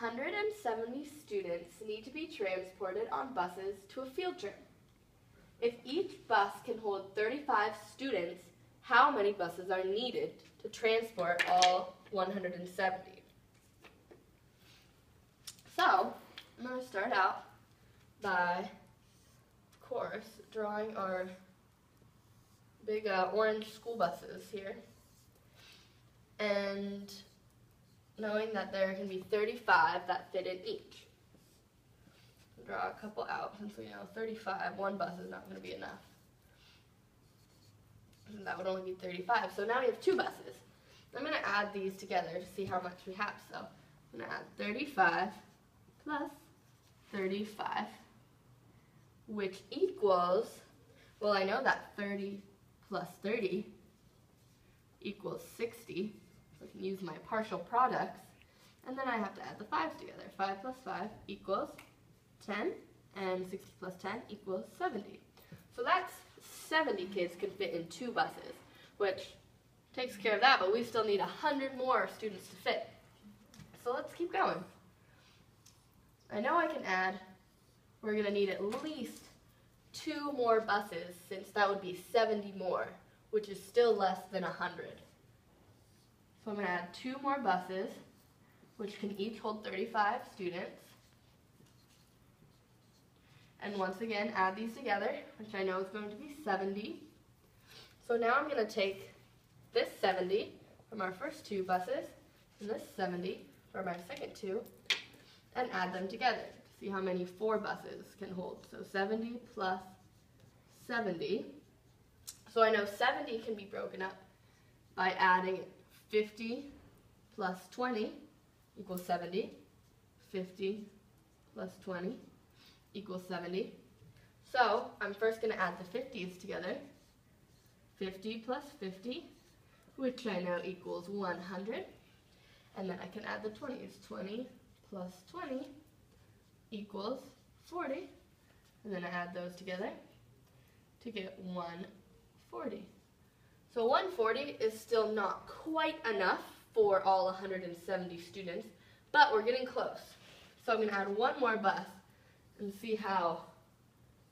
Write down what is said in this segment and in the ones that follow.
170 students need to be transported on buses to a field trip. If each bus can hold 35 students, how many buses are needed to transport all 170? So, I'm going to start out by, of course, drawing our big uh, orange school buses here. And knowing that there can be 35 that fit in each. Draw a couple out since we know 35, one bus is not going to be enough. And that would only be 35. So now we have two buses. I'm going to add these together to see how much we have. So I'm going to add 35 plus 35, which equals, well, I know that 30 plus 30 equals 60. So I can use my partial products. And then I have to add the 5's together. 5 plus 5 equals 10, and 60 plus 10 equals 70. So that's 70 kids can fit in two buses, which takes care of that, but we still need 100 more students to fit. So let's keep going. I know I can add, we're going to need at least two more buses, since that would be 70 more, which is still less than 100. So I'm going to add two more buses, which can each hold 35 students. And once again, add these together, which I know is going to be 70. So now I'm going to take this 70 from our first two buses, and this 70 from our second two, and add them together to see how many four buses can hold. So 70 plus 70. So I know 70 can be broken up by adding 50 plus 20 equals 70. 50 plus 20 equals 70. So I'm first going to add the 50s together. 50 plus 50, which I know equals 100. And then I can add the 20s. 20 plus 20 equals 40. And then I add those together to get 140. So 140 is still not quite enough for all 170 students, but we're getting close. So I'm going to add one more bus and see how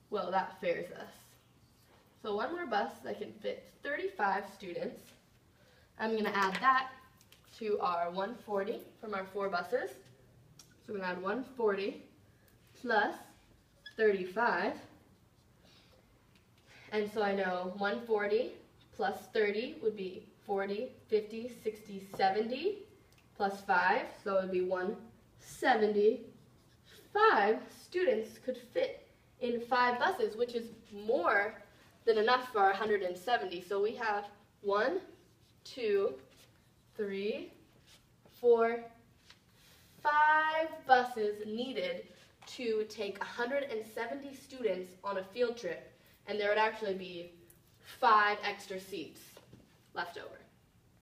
well that fares us. So one more bus that can fit 35 students. I'm going to add that to our 140 from our four buses. So we're going to add 140 plus 35. And so I know 140 plus 30 would be 40, 50, 60, 70 plus 5. So it would be 175 students could fit in five buses, which is more than enough for our 170. So we have one, two, three, four, five buses needed to take 170 students on a field trip, and there would actually be five extra seats left over.